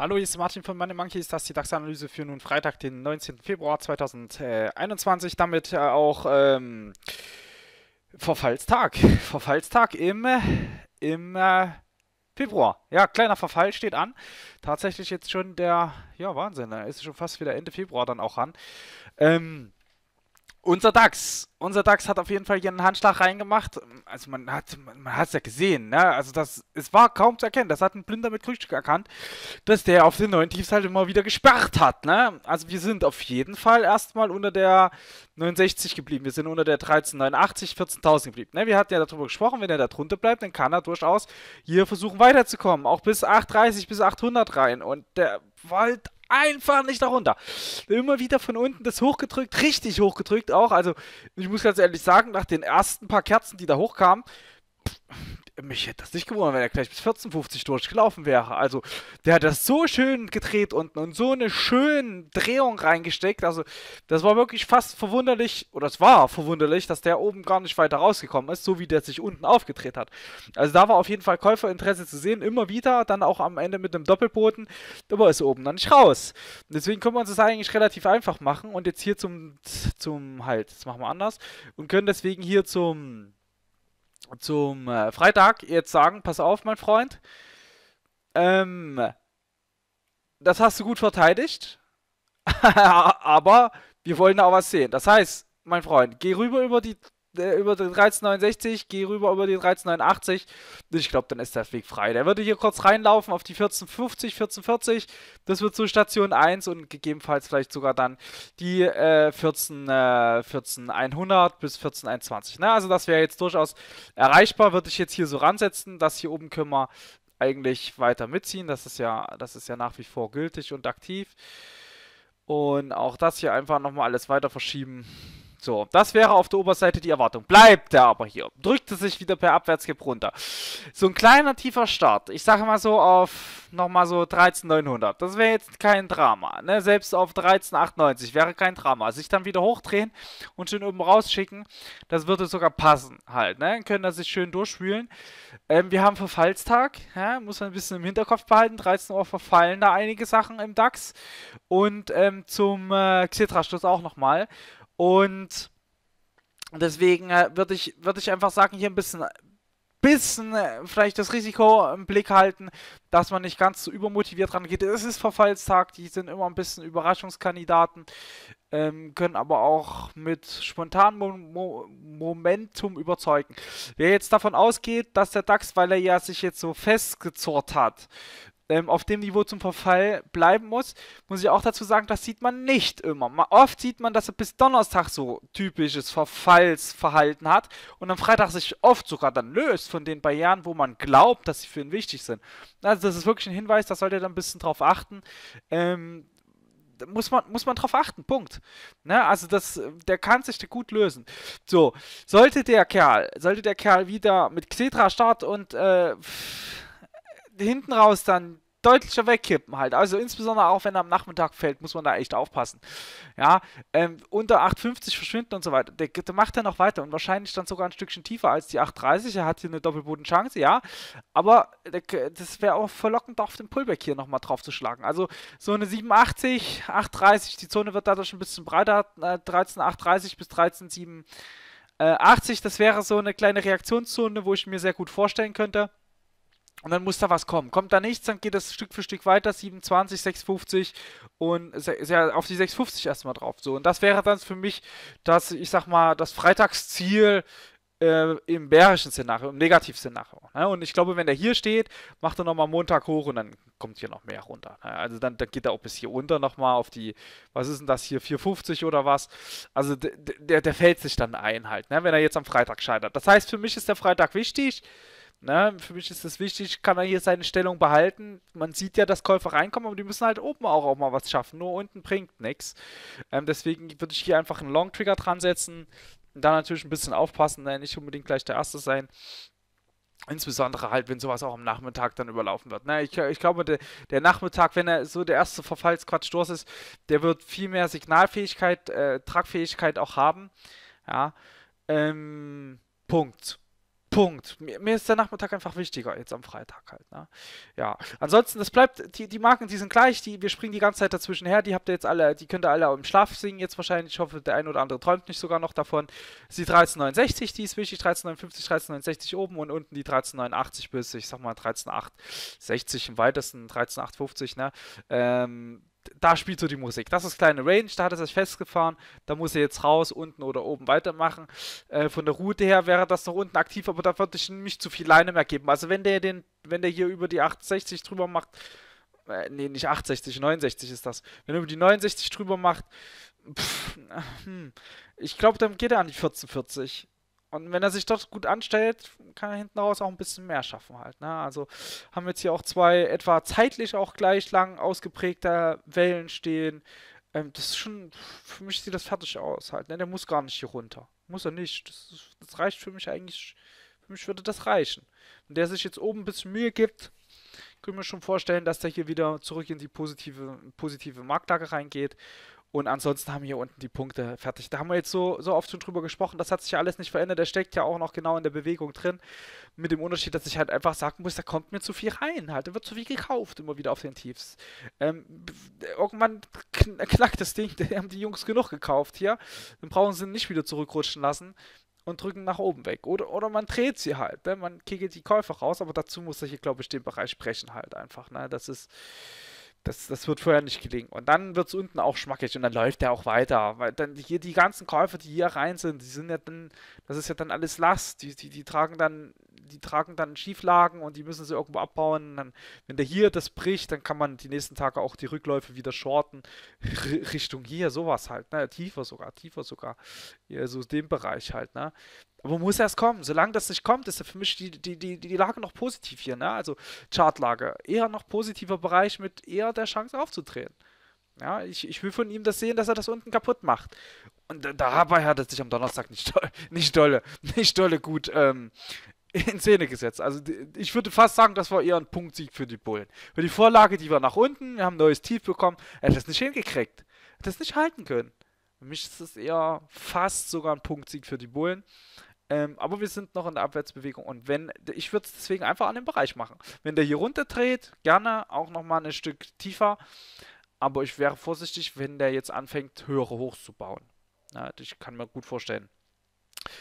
Hallo, hier ist Martin von Money Monkeys. Das ist die DAX-Analyse für nun Freitag, den 19. Februar 2021. Damit äh, auch ähm, Verfallstag. Verfallstag im, im äh, Februar. Ja, kleiner Verfall steht an. Tatsächlich jetzt schon der, ja, Wahnsinn, da ist schon fast wieder Ende Februar dann auch an. Ähm, unser DAX. Unser DAX hat auf jeden Fall hier einen Handschlag reingemacht. Also man hat man hat es ja gesehen, ne? Also das es war kaum zu erkennen. Das hat ein Blinder mit Frühstück erkannt, dass der auf den neuen Tiefs halt immer wieder gesperrt hat, ne? Also wir sind auf jeden Fall erstmal unter der 69 geblieben. Wir sind unter der 1389 14.000 geblieben. Ne? Wir hatten ja darüber gesprochen, wenn er da drunter bleibt, dann kann er durchaus hier versuchen weiterzukommen, auch bis 830 bis 800 rein und der wollte einfach nicht darunter. Immer wieder von unten das hochgedrückt, richtig hochgedrückt auch. Also, ich muss ganz ehrlich sagen, nach den ersten paar Kerzen, die da hochkamen, mich hätte das nicht gewundert, wenn er gleich bis 14,50 durchgelaufen wäre. Also, der hat das so schön gedreht unten und so eine schöne Drehung reingesteckt. Also, das war wirklich fast verwunderlich, oder es war verwunderlich, dass der oben gar nicht weiter rausgekommen ist, so wie der sich unten aufgedreht hat. Also, da war auf jeden Fall Käuferinteresse zu sehen, immer wieder, dann auch am Ende mit einem Doppelboden, aber ist oben dann nicht raus. Deswegen können wir uns das eigentlich relativ einfach machen und jetzt hier zum, zum halt, das machen wir anders und können deswegen hier zum zum äh, Freitag. Jetzt sagen, pass auf, mein Freund, ähm, das hast du gut verteidigt, aber wir wollen auch was sehen. Das heißt, mein Freund, geh rüber über die über die 1369, geh rüber über die 1389. Ich glaube, dann ist der Weg frei. Der würde hier kurz reinlaufen auf die 1450, 1440. Das wird so Station 1 und gegebenenfalls vielleicht sogar dann die äh, 14, äh, 14100 bis 14120. Ne? Also das wäre jetzt durchaus erreichbar. Würde ich jetzt hier so ransetzen. Das hier oben können wir eigentlich weiter mitziehen. Das ist ja, das ist ja nach wie vor gültig und aktiv. Und auch das hier einfach nochmal alles weiter verschieben. So, das wäre auf der Oberseite die Erwartung. Bleibt er aber hier. Drückt es sich wieder per Abwärtskipp runter. So ein kleiner tiefer Start. Ich sage mal so auf nochmal so 13,900. Das wäre jetzt kein Drama. Ne? Selbst auf 13,98 wäre kein Drama. Sich dann wieder hochdrehen und schön oben rausschicken, das würde sogar passen halt. Ne? Können das sich schön durchwühlen. Ähm, wir haben Verfallstag. Ja? Muss man ein bisschen im Hinterkopf behalten. 13 Uhr verfallen da einige Sachen im DAX. Und ähm, zum äh, Xetra-Schluss auch nochmal. Und deswegen äh, würde ich, würd ich einfach sagen, hier ein bisschen, bisschen äh, vielleicht das Risiko im Blick halten, dass man nicht ganz so übermotiviert rangeht. Es ist Verfallstag, die sind immer ein bisschen Überraschungskandidaten, ähm, können aber auch mit spontanem Mo Mo Momentum überzeugen. Wer jetzt davon ausgeht, dass der DAX, weil er ja sich jetzt so festgezurrt hat, ähm, auf dem Niveau zum Verfall bleiben muss, muss ich auch dazu sagen, das sieht man nicht immer. Oft sieht man, dass er bis Donnerstag so typisches Verfallsverhalten hat und am Freitag sich oft sogar dann löst von den Barrieren, wo man glaubt, dass sie für ihn wichtig sind. Also das ist wirklich ein Hinweis, da solltet ihr dann ein bisschen drauf achten. Ähm, muss man, muss man drauf achten, Punkt. Ne? Also das, der kann sich gut lösen. So, sollte der Kerl, sollte der Kerl wieder mit Xetra Start und äh, hinten raus dann deutlicher wegkippen halt. Also insbesondere auch wenn er am Nachmittag fällt, muss man da echt aufpassen. Ja, ähm, unter 8,50 verschwinden und so weiter. Der, der, macht er noch weiter und wahrscheinlich dann sogar ein Stückchen tiefer als die 8,30. Er hat hier eine Doppelbodenchance, ja. Aber der, das wäre auch verlockend, auf den Pullback hier nochmal drauf zu schlagen. Also so eine 87, 8,30. Die Zone wird dadurch ein bisschen breiter. Äh, 13,830 bis 13,780. Äh, das wäre so eine kleine Reaktionszone, wo ich mir sehr gut vorstellen könnte und dann muss da was kommen. Kommt da nichts, dann geht das Stück für Stück weiter, 27, 650 und ja, auf die 650 erstmal drauf. So, und das wäre dann für mich das, ich sag mal, das Freitagsziel äh, im bärischen Szenario, im Negativszenario. Ne? Und ich glaube, wenn der hier steht, macht er nochmal Montag hoch und dann kommt hier noch mehr runter. Ne? Also dann, dann geht er auch bis hier unter nochmal auf die, was ist denn das hier, 450 oder was? Also der, der fällt sich dann ein halt, ne? wenn er jetzt am Freitag scheitert. Das heißt, für mich ist der Freitag wichtig. Ne, für mich ist es wichtig, kann er hier seine Stellung behalten. Man sieht ja, dass Käufer reinkommen, aber die müssen halt oben auch, auch mal was schaffen. Nur unten bringt nichts. Ähm, deswegen würde ich hier einfach einen Long Trigger dran setzen. Dann natürlich ein bisschen aufpassen, ne? nicht unbedingt gleich der Erste sein. Insbesondere halt, wenn sowas auch am Nachmittag dann überlaufen wird. Ne? Ich, ich glaube, der, der, Nachmittag, wenn er so der erste Verfallsquatsch durch ist, der wird viel mehr Signalfähigkeit, äh, Tragfähigkeit auch haben. Ja. Ähm, Punkt. Punkt. Mir, mir, ist der Nachmittag einfach wichtiger, jetzt am Freitag halt. Ne? Ja, ansonsten, das bleibt, die, die Marken, die sind gleich, die, wir springen die ganze Zeit dazwischen her, die habt ihr jetzt alle, die könnt ihr alle im Schlaf singen jetzt wahrscheinlich. Ich hoffe, der ein oder andere träumt nicht sogar noch davon. Ist die 1369, die ist wichtig, 1359, 1369 oben und unten die 1389 bis, ich sag mal, 13860 im weitesten, 13850, ne? Ähm, da spielt so die Musik. Das ist kleine Range, da hat er sich festgefahren, da muss er jetzt raus, unten oder oben weitermachen. Äh, von der Route her wäre das noch unten aktiv, aber da würde ich nicht zu viel Leine mehr geben. Also wenn der den, wenn der hier über die 68 drüber macht, äh, nee, nicht 68, 69 ist das. Wenn er über die 69 drüber macht, pff, hm, ich glaube, dann geht er an die 1440. Und wenn er sich dort gut anstellt, kann er hinten raus auch ein bisschen mehr schaffen halt. Ne? Also haben wir jetzt hier auch zwei etwa zeitlich auch gleich lang ausgeprägte Wellen stehen. Ähm, das ist schon, für mich sieht das fertig aus halt. Ne? Der muss gar nicht hier runter. Muss er nicht. Das, das reicht für mich eigentlich, für mich würde das reichen. Wenn der sich jetzt oben ein bisschen Mühe gibt, können wir schon vorstellen, dass der hier wieder zurück in die positive, positive Marktlage reingeht und ansonsten haben wir hier unten die Punkte fertig. Da haben wir jetzt so, so oft schon drüber gesprochen. Das hat sich ja alles nicht verändert. Der steckt ja auch noch genau in der Bewegung drin. Mit dem Unterschied, dass ich halt einfach sagen muss, da kommt mir zu viel rein. Halt. Da wird zu viel gekauft, immer wieder auf den Tiefs. Ähm, irgendwann knackt das Ding. Da haben die Jungs genug gekauft hier. Dann brauchen sie nicht wieder zurückrutschen lassen und drücken nach oben weg. Oder, oder man dreht sie halt. Ne? Man kickelt die Käufer raus. Aber dazu muss ich hier, glaube ich, den Bereich sprechen halt einfach. Ne? Das ist das, das wird vorher nicht gelingen. Und dann wird es unten auch schmackig und dann läuft der auch weiter. Weil dann hier die ganzen Käufer, die hier rein sind, die sind ja dann, das ist ja dann alles Last. Die, die, die tragen dann, die tragen dann Schieflagen und die müssen sie irgendwo abbauen. Dann, wenn der hier das bricht, dann kann man die nächsten Tage auch die Rückläufe wieder shorten. Richtung hier, sowas halt, ne? Tiefer sogar, tiefer sogar. Ja, so dem Bereich halt, ne? Aber muss erst kommen. Solange das nicht kommt, ist für mich die, die, die, die Lage noch positiv hier. Ne? Also Chartlage. Eher noch positiver Bereich mit eher der Chance aufzudrehen. Ja, ich, ich will von ihm das sehen, dass er das unten kaputt macht. Und dabei hat er sich am Donnerstag nicht, doll, nicht dolle, nicht dolle gut ähm, in Szene gesetzt. Also ich würde fast sagen, das war eher ein Punktsieg für die Bullen. Für die Vorlage, die war nach unten, wir haben ein neues Tief bekommen, er hat das nicht hingekriegt. Hat das nicht halten können. Für mich ist es eher fast sogar ein Punktsieg für die Bullen. Ähm, aber wir sind noch in der Abwärtsbewegung und wenn, ich würde es deswegen einfach an dem Bereich machen. Wenn der hier runter dreht, gerne auch nochmal ein Stück tiefer. Aber ich wäre vorsichtig, wenn der jetzt anfängt, höhere Hochs zu bauen. Ja, ich kann mir gut vorstellen,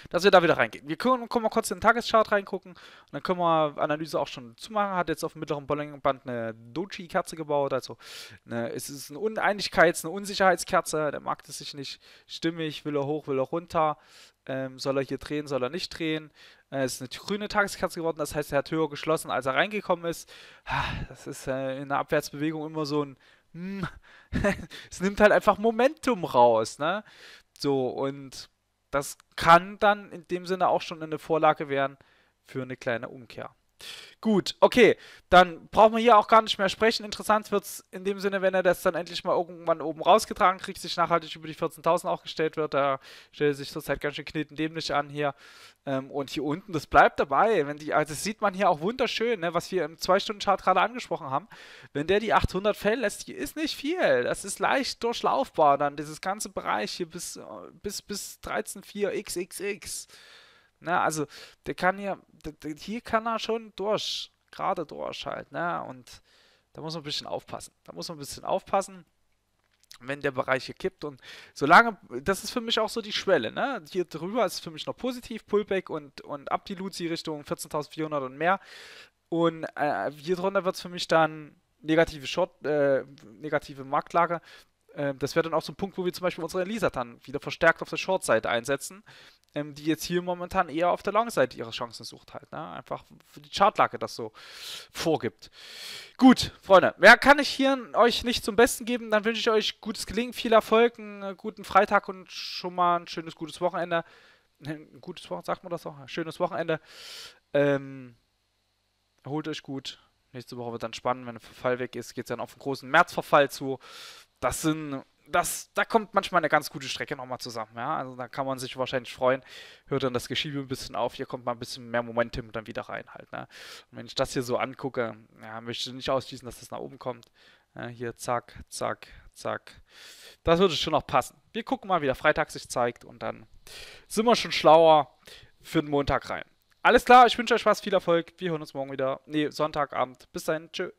dass wir da wieder reingehen. Wir können, können mal kurz in den Tageschart reingucken und dann können wir Analyse auch schon zumachen. Hat jetzt auf dem mittleren Bollingband eine Doji-Kerze gebaut, also eine, es ist eine Uneinigkeits-, eine Unsicherheitskerze. Der Markt ist sich nicht stimmig, will er hoch, will er runter. Ähm, soll er hier drehen, soll er nicht drehen? Äh, es ist eine grüne Tageskerze geworden, das heißt, er hat höher geschlossen, als er reingekommen ist. Das ist äh, in der Abwärtsbewegung immer so ein. Hm, es nimmt halt einfach Momentum raus, ne? So, und das kann dann in dem Sinne auch schon eine Vorlage werden für eine kleine Umkehr. Gut, okay, dann brauchen wir hier auch gar nicht mehr sprechen. Interessant wird es in dem Sinne, wenn er das dann endlich mal irgendwann oben rausgetragen kriegt, sich nachhaltig über die 14.000 auch gestellt wird. Da stellt er sich zurzeit ganz schön knetendämlich an hier. Ähm, und hier unten, das bleibt dabei. Wenn die, also das sieht man hier auch wunderschön, ne, was wir im 2-Stunden-Chart gerade angesprochen haben. Wenn der die 800 fällt lässt, hier ist nicht viel. Das ist leicht durchlaufbar dann, dieses ganze Bereich hier bis, äh, bis, bis 13.4 XXX. Ne, also der kann hier, der, hier kann er schon durch, gerade durch halt, ne? Und da muss man ein bisschen aufpassen. Da muss man ein bisschen aufpassen, wenn der Bereich hier kippt. Und solange, das ist für mich auch so die Schwelle, ne? Hier drüber ist für mich noch positiv, Pullback und, und ab die Luzi Richtung 14.400 und mehr. Und äh, hier drunter wird es für mich dann negative Short, äh, negative Marktlage. Ähm, das wäre dann auch so ein Punkt, wo wir zum Beispiel unsere Elisa dann wieder verstärkt auf der Short-Seite einsetzen, ähm, die jetzt hier momentan eher auf der Long-Seite ihre Chancen sucht halt. Ne? Einfach für die Chartlage das so vorgibt. Gut, Freunde, mehr kann ich hier euch nicht zum Besten geben. Dann wünsche ich euch gutes Gelingen, viel Erfolg, einen guten Freitag und schon mal ein schönes, gutes Wochenende. Ein gutes Wochenende, sagt man das auch? Ein schönes Wochenende. Ähm, erholt euch gut. Nächste Woche wird dann spannend, wenn der Verfall weg ist, geht es dann auf einen großen Märzverfall zu das sind, das, da kommt manchmal eine ganz gute Strecke nochmal zusammen, ja. Also da kann man sich wahrscheinlich freuen, hört dann das Geschiebe ein bisschen auf, hier kommt mal ein bisschen mehr Momentum dann wieder rein halt, ne. Und wenn ich das hier so angucke, ja, möchte ich nicht ausschließen, dass das nach oben kommt. Ja, hier zack, zack, zack. Das würde schon noch passen. Wir gucken mal, wie der Freitag sich zeigt und dann sind wir schon schlauer für den Montag rein. Alles klar, ich wünsche euch Spaß, viel Erfolg. Wir hören uns morgen wieder. Nee, Sonntagabend. Bis dahin, tschö.